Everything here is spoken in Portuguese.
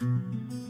Música